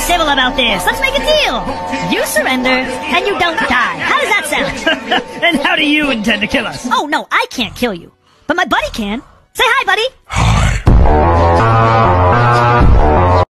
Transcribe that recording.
civil about this. Let's make a deal. You surrender, and you don't die. How does that sound? and how do you intend to kill us? Oh, no, I can't kill you. But my buddy can. Say hi, buddy.